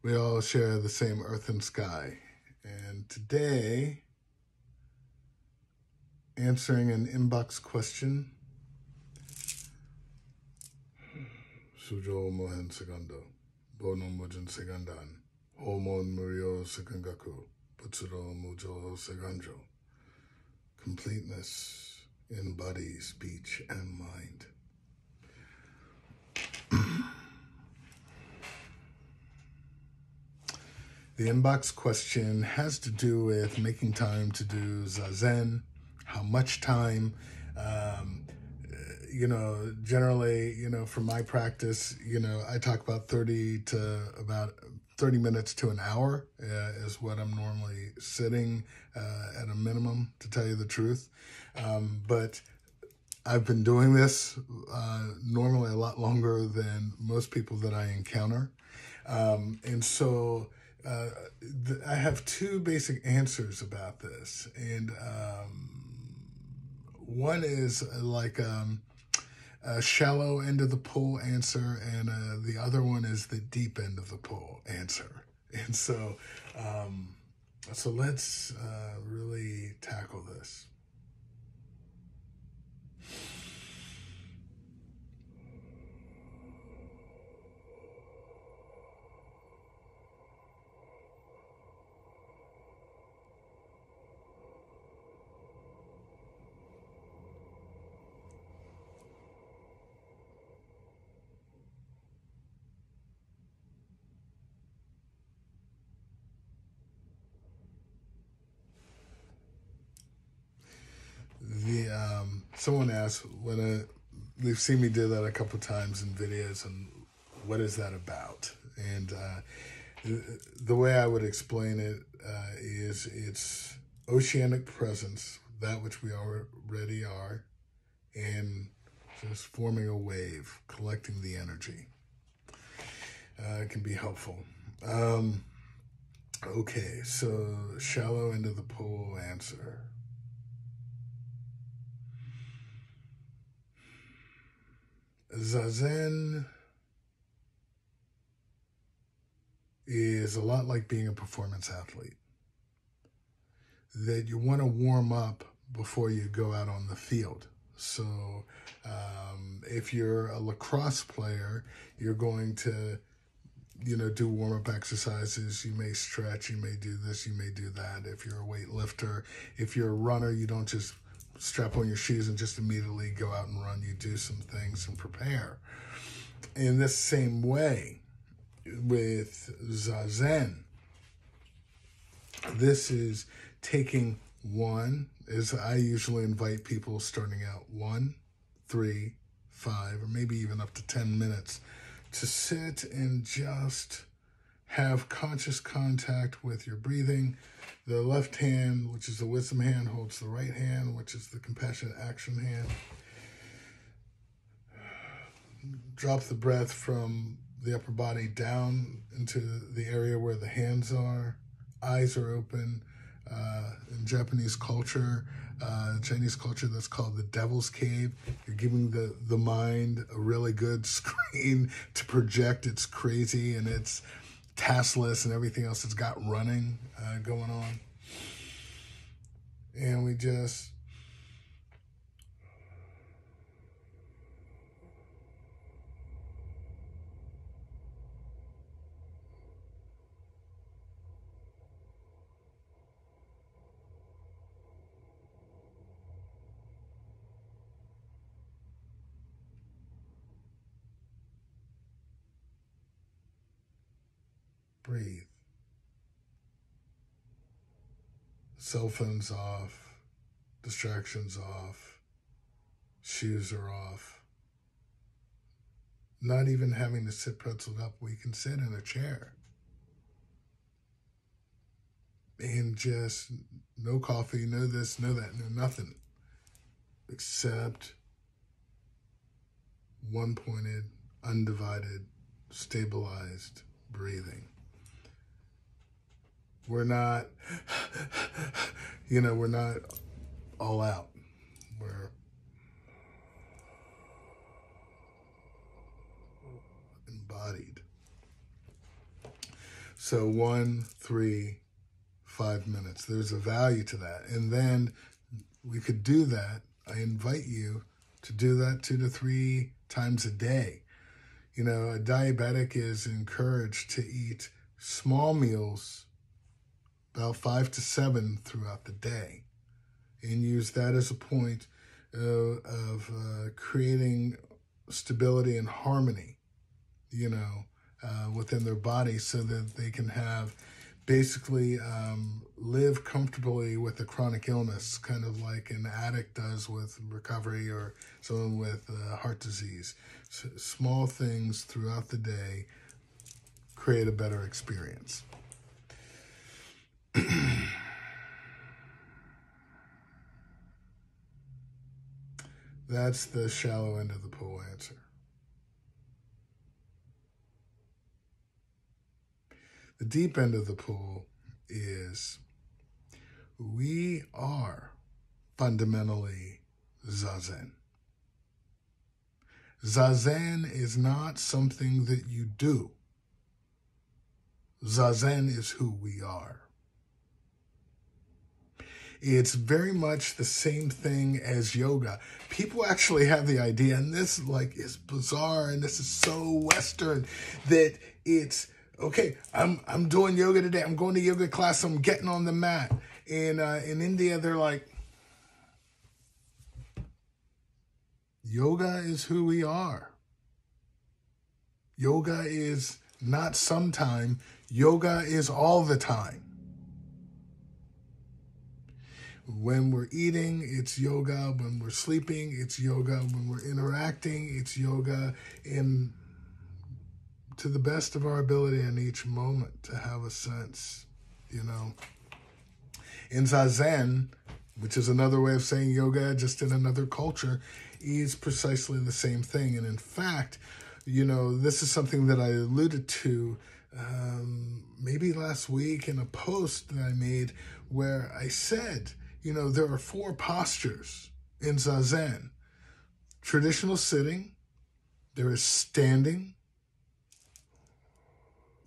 We all share the same earth and sky. And today, answering an inbox question. Sujo Mohen Segundo, Bono Mujin Segandan, Homon Muryo Segangaku, Butsudo Mujo Seganjo. Completeness in body, speech, and mind. The inbox question has to do with making time to do zazen, how much time. Um, you know, generally, you know, from my practice, you know, I talk about 30 to about 30 minutes to an hour uh, is what I'm normally sitting uh, at a minimum, to tell you the truth. Um, but I've been doing this uh, normally a lot longer than most people that I encounter. Um, and so, uh, th- I have two basic answers about this, and um, one is uh, like um, a shallow end of the pool answer, and uh, the other one is the deep end of the pool answer. And so, um, so let's uh, really tackle this. the um, someone asked when I, they've seen me do that a couple times in videos, and what is that about? And uh, the way I would explain it uh, is it's oceanic presence, that which we already are, and just forming a wave, collecting the energy. Uh, can be helpful. Um, okay, so shallow end of the pool answer. Zazen is a lot like being a performance athlete. That you want to warm up before you go out on the field. So, um, if you're a lacrosse player, you're going to, you know, do warm up exercises. You may stretch, you may do this, you may do that. If you're a weightlifter, if you're a runner, you don't just strap on your shoes and just immediately go out and run. You do some things and prepare. In this same way, with Zazen, this is taking one, as I usually invite people starting out one, three, five, or maybe even up to 10 minutes to sit and just have conscious contact with your breathing the left hand, which is the wisdom hand, holds the right hand, which is the compassionate action hand. Drop the breath from the upper body down into the area where the hands are. Eyes are open. Uh, in Japanese culture, uh, Chinese culture, that's called the devil's cave. You're giving the, the mind a really good screen to project its crazy and its taskless and everything else that's got running uh, going on. And we just breathe. Cell phones off, distractions off, shoes are off. Not even having to sit pretzeled up, we can sit in a chair. And just no coffee, no this, no that, no nothing. Except one pointed, undivided, stabilized breathing. We're not, you know, we're not all out. We're embodied. So one, three, five minutes. There's a value to that. And then we could do that. I invite you to do that two to three times a day. You know, a diabetic is encouraged to eat small meals, about five to seven throughout the day, and use that as a point uh, of uh, creating stability and harmony, you know, uh, within their body so that they can have basically um, live comfortably with a chronic illness, kind of like an addict does with recovery or someone with uh, heart disease. So small things throughout the day create a better experience. That's the shallow end of the pool answer. The deep end of the pool is we are fundamentally Zazen. Zazen is not something that you do. Zazen is who we are. It's very much the same thing as yoga. People actually have the idea, and this like is bizarre and this is so Western that it's okay. I'm I'm doing yoga today. I'm going to yoga class. I'm getting on the mat. And uh, in India, they're like, yoga is who we are. Yoga is not sometime. Yoga is all the time. When we're eating, it's yoga. When we're sleeping, it's yoga. When we're interacting, it's yoga. In to the best of our ability in each moment to have a sense, you know. In Zazen, which is another way of saying yoga, just in another culture, is precisely the same thing. And in fact, you know, this is something that I alluded to um, maybe last week in a post that I made where I said, you know, there are four postures in Zazen traditional sitting, there is standing,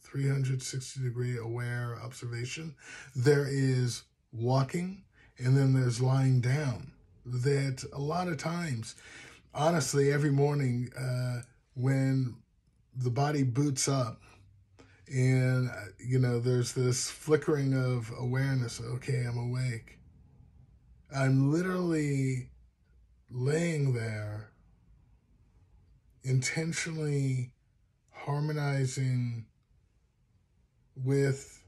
360 degree aware observation, there is walking, and then there's lying down. That a lot of times, honestly, every morning uh, when the body boots up, and uh, you know there's this flickering of awareness okay i'm awake i'm literally laying there intentionally harmonizing with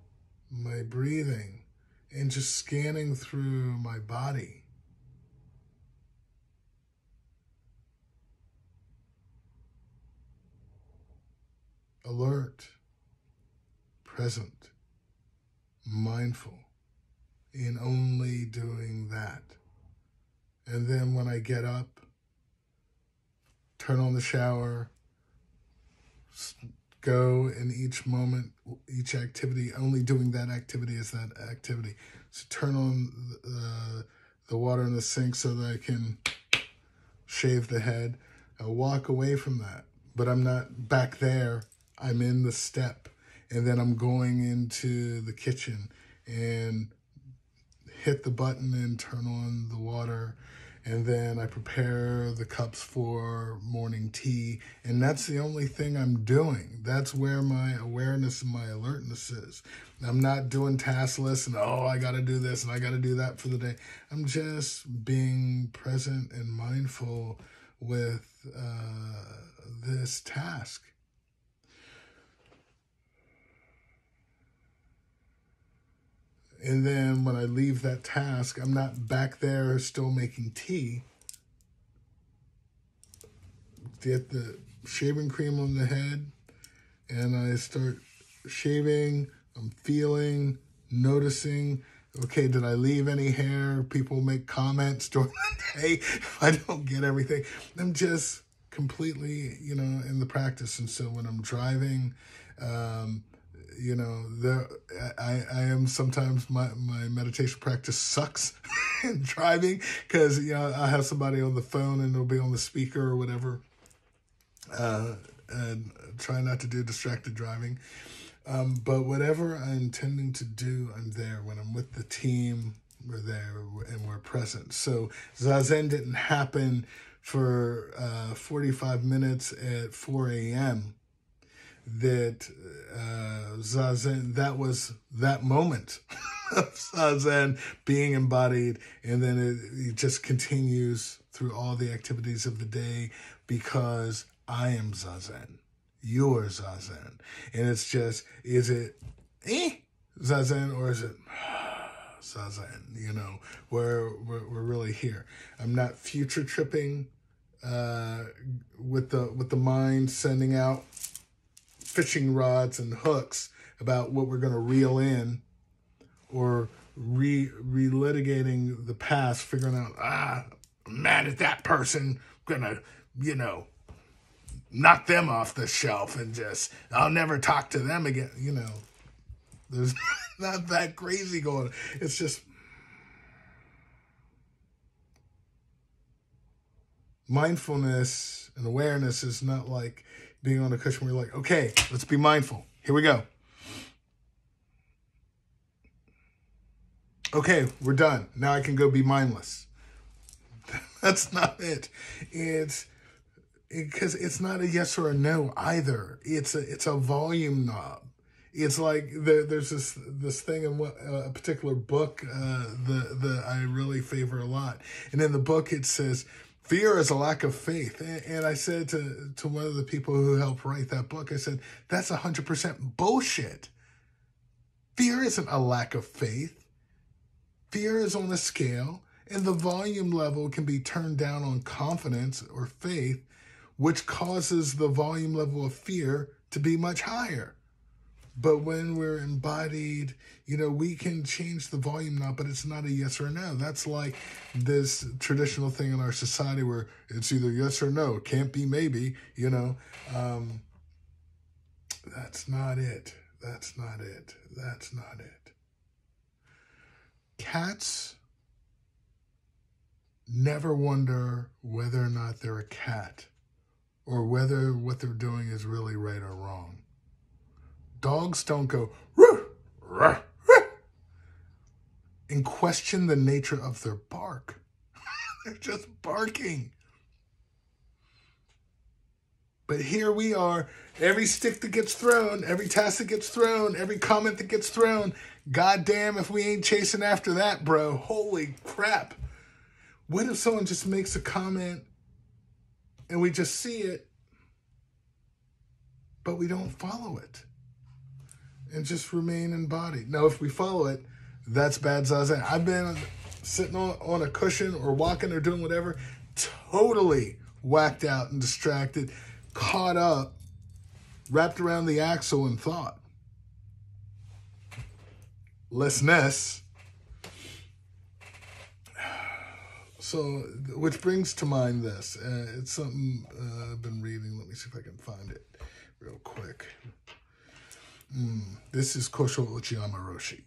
my breathing and just scanning through my body. Alert present, mindful in only doing that. And then when I get up, turn on the shower, go in each moment, each activity, only doing that activity is that activity. So turn on the, the water in the sink so that I can shave the head. I walk away from that, but I'm not back there. I'm in the step and then I'm going into the kitchen and hit the button and turn on the water and then I prepare the cups for morning tea and that's the only thing I'm doing. That's where my awareness and my alertness is. I'm not doing task lists and oh I got to do this and I got to do that for the day. I'm just being present and mindful with uh, this task. And then when I leave that task, I'm not back there still making tea. Get the shaving cream on the head, and I start shaving. I'm feeling, noticing. Okay, did I leave any hair? People make comments during the day if I don't get everything. I'm just completely, you know, in the practice. And so when I'm driving, um, you know, there I, I am sometimes my, my meditation practice sucks in driving because you know I have somebody on the phone and it'll be on the speaker or whatever. Uh, and try not to do distracted driving. Um, but whatever I'm intending to do, I'm there. When I'm with the team, we're there and we're present. So Zazen didn't happen for uh, 45 minutes at 4 a.m. That uh, Zazen, that was that moment of Zazen being embodied. And then it, it just continues through all the activities of the day because I am Zazen. You're Zazen. And it's just, is it eh, Zazen or is it Zazen? You know, where we're, we're really here. I'm not future tripping uh, with the with the mind sending out fishing rods and hooks about what we're going to reel in or re relitigating the past, figuring out, ah, I'm mad at that person, gonna, you know, knock them off the shelf and just, I'll never talk to them again. You know, there's not that crazy going. It's just, mindfulness and awareness is not like being on a cushion where you're like, okay, let's be mindful. Here we go. Okay, we're done. Now I can go be mindless. That's not it. It's because it, it's not a yes or a no either. It's a it's a volume knob. It's like there, there's this this thing in what, uh, a particular book uh, the the I really favor a lot, and in the book it says fear is a lack of faith. And, and I said to, to one of the people who helped write that book, I said, that's 100% bullshit. Fear isn't a lack of faith. Fear is on a scale, and the volume level can be turned down on confidence or faith, which causes the volume level of fear to be much higher. But when we're embodied, you know, we can change the volume knob, but it's not a yes or no. That's like this traditional thing in our society where it's either yes or no, can't be maybe, you know. Um, that's not it. That's not it. That's not it. Cats never wonder whether or not they're a cat or whether what they're doing is really right or wrong. Dogs don't go ruh, ruh, and question the nature of their bark. They're just barking. But here we are, every stick that gets thrown, every task that gets thrown, every comment that gets thrown. Goddamn, if we ain't chasing after that, bro. Holy crap. What if someone just makes a comment and we just see it, but we don't follow it? and just remain embodied. Now, if we follow it, that's bad zazen. I've been sitting on, on a cushion or walking or doing whatever, totally whacked out and distracted, caught up, wrapped around the axle in thought. Lessness. So, which brings to mind this. Uh, it's something uh, I've been reading. Let me see if I can find it real quick. Mm, this is Kosho Uchiyama Roshi.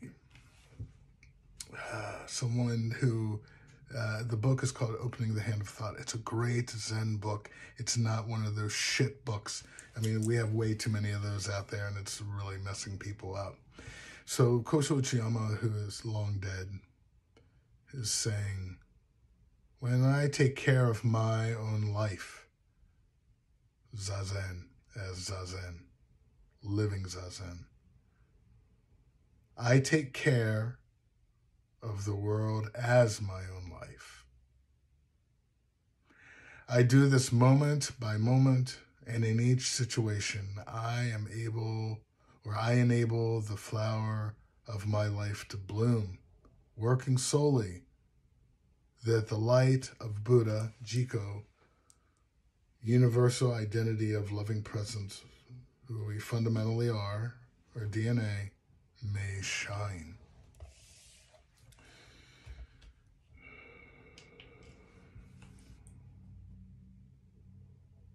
Uh, someone who, uh, the book is called Opening the Hand of Thought. It's a great Zen book. It's not one of those shit books. I mean, we have way too many of those out there, and it's really messing people up. So Kosho Uchiyama, who is long dead, is saying, when I take care of my own life, Zazen as Zazen, living Zazen. I take care of the world as my own life. I do this moment by moment, and in each situation, I am able or I enable the flower of my life to bloom, working solely that the light of Buddha, Jiko, universal identity of loving presence, who we fundamentally are, our DNA, may shine.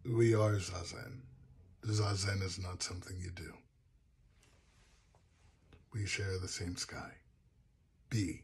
We are Zazen. Zazen is not something you do. We share the same sky. Be